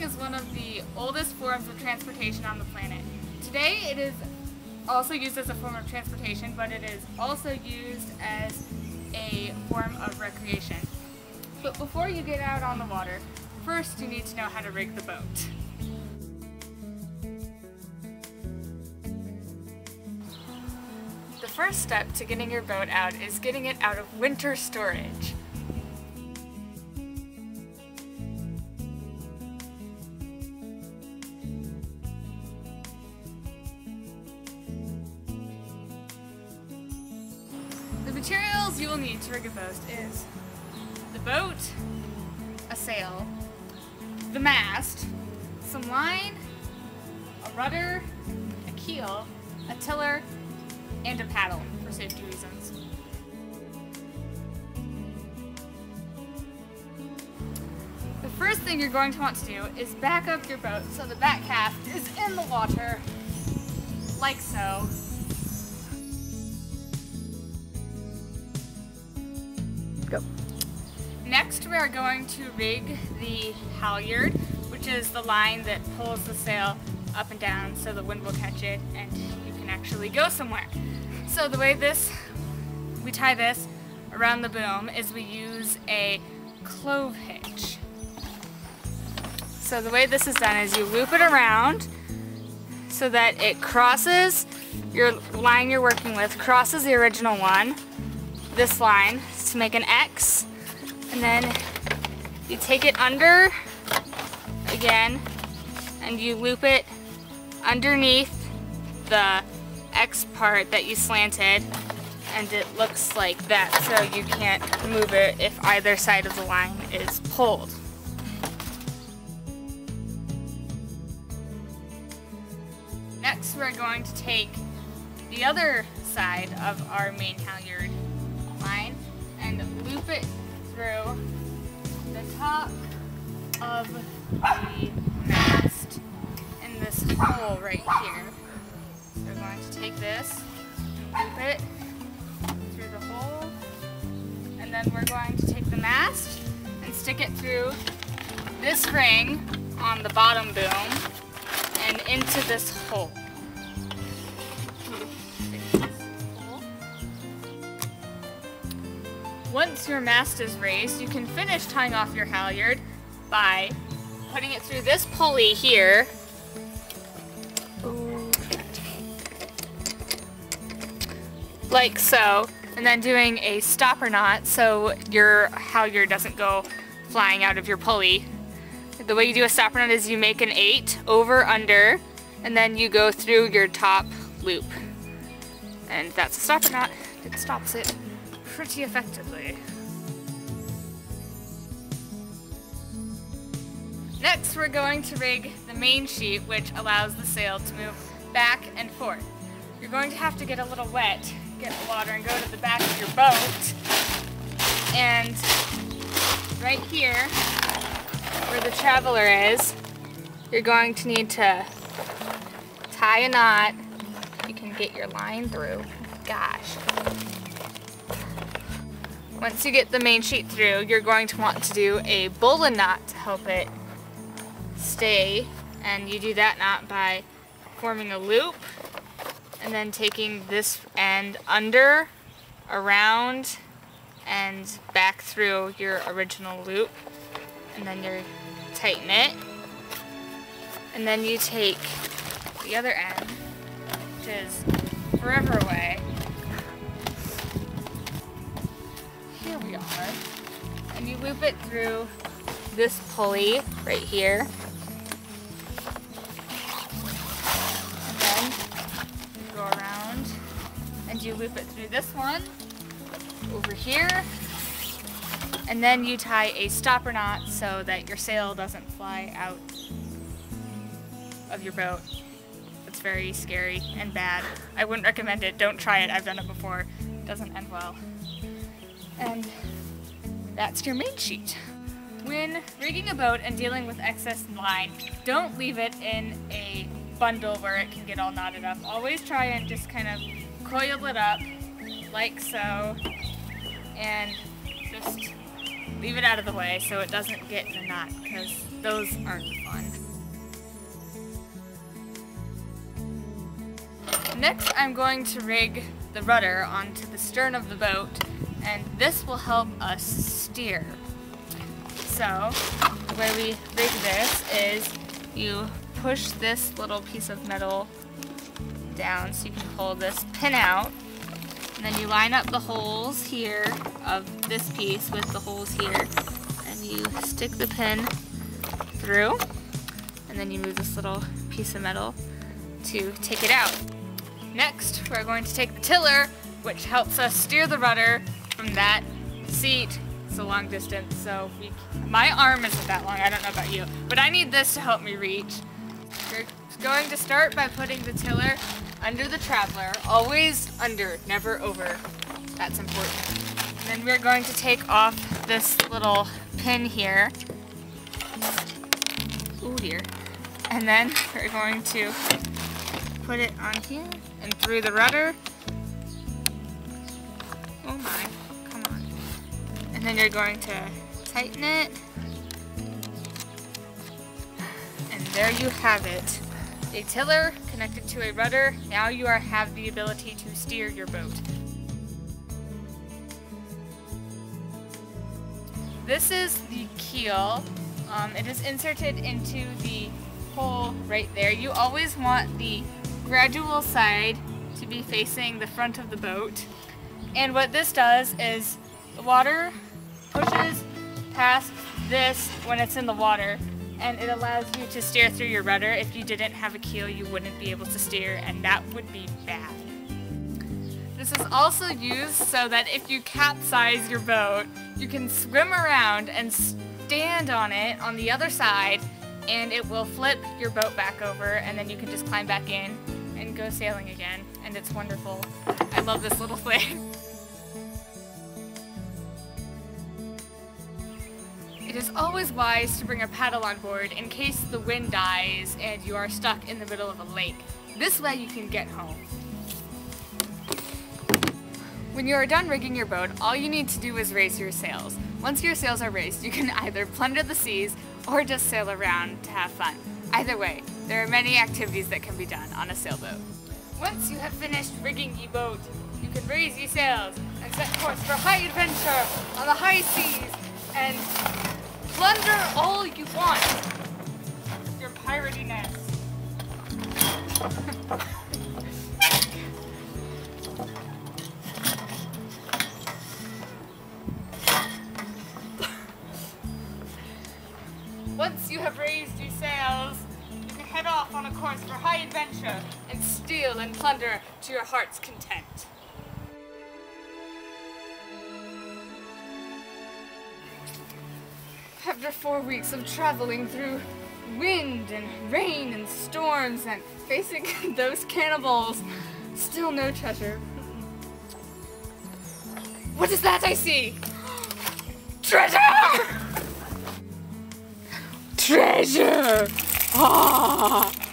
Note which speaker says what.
Speaker 1: Is one of the oldest forms of transportation on the planet. Today it is also used as a form of transportation, but it is also used as a form of recreation. But before you get out on the water, first you need to know how to rig the boat. The first step to getting your boat out is getting it out of winter storage. You will need to rig a boat is the boat, a sail, the mast, some line, a rudder, a keel, a tiller, and a paddle for safety reasons. The first thing you're going to want to do is back up your boat so the back half is in the water, like so. Next, we are going to rig the halyard, which is the line that pulls the sail up and down so the wind will catch it and you can actually go somewhere. So the way this, we tie this around the boom is we use a clove hitch. So the way this is done is you loop it around so that it crosses your line you're working with, crosses the original one, this line to make an X, and then you take it under again and you loop it underneath the X part that you slanted and it looks like that so you can't move it if either side of the line is pulled. Next we're going to take the other side of our main halyard line and loop it through the top of the mast in this hole right here. So we're going to take this, loop it through the hole, and then we're going to take the mast and stick it through this ring on the bottom boom and into this hole. Once your mast is raised, you can finish tying off your halyard by putting it through this pulley here. Like so, and then doing a stopper knot so your halyard doesn't go flying out of your pulley. The way you do a stopper knot is you make an eight over, under, and then you go through your top loop. And that's a stopper knot. It stops it pretty effectively. Next, we're going to rig the main sheet, which allows the sail to move back and forth. You're going to have to get a little wet, get the water, and go to the back of your boat. And right here, where the traveler is, you're going to need to tie a knot. You can get your line through. Gosh. Once you get the main sheet through, you're going to want to do a bowline knot to help it stay. And you do that knot by forming a loop and then taking this end under, around, and back through your original loop. And then you tighten it. And then you take the other end, which is forever away. We are. And you loop it through this pulley right here. And then you go around and you loop it through this one over here. And then you tie a stopper knot so that your sail doesn't fly out of your boat. It's very scary and bad. I wouldn't recommend it. Don't try it. I've done it before. It doesn't end well. And that's your main sheet. When rigging a boat and dealing with excess line, don't leave it in a bundle where it can get all knotted up. Always try and just kind of coil it up like so and just leave it out of the way so it doesn't get in a knot because those aren't fun. Next, I'm going to rig the rudder onto the stern of the boat, and this will help us steer. So, the way we rig this is you push this little piece of metal down so you can pull this pin out, and then you line up the holes here of this piece with the holes here, and you stick the pin through, and then you move this little piece of metal to take it out. Next, we're going to take the tiller, which helps us steer the rudder from that seat. It's a long distance, so we, my arm isn't that long, I don't know about you, but I need this to help me reach. We're going to start by putting the tiller under the traveler, always under, never over. That's important. Then we're going to take off this little pin here. Oh dear. And then we're going to put it on here and through the rudder. Oh my. And then you're going to tighten it. And there you have it. A tiller connected to a rudder. Now you are, have the ability to steer your boat. This is the keel. Um, it is inserted into the hole right there. You always want the gradual side to be facing the front of the boat. And what this does is the water pushes past this when it's in the water and it allows you to steer through your rudder. If you didn't have a keel, you wouldn't be able to steer and that would be bad. This is also used so that if you capsize your boat, you can swim around and stand on it on the other side and it will flip your boat back over and then you can just climb back in and go sailing again. And it's wonderful. I love this little thing. It is always wise to bring a paddle on board in case the wind dies and you are stuck in the middle of a lake. This way you can get home. When you are done rigging your boat, all you need to do is raise your sails. Once your sails are raised, you can either plunder the seas or just sail around to have fun. Either way, there are many activities that can be done on a sailboat. Once you have finished rigging your boat, you can raise your sails and set course for high adventure on the high seas and plunder all you want. Your piratiness. Once you have raised your sails, you can head off on a course for high adventure and steal and plunder to your heart's content. After four weeks of traveling through wind and rain and storms and facing those cannibals, still no treasure. What is that I see? Treasure! Treasure! Ah!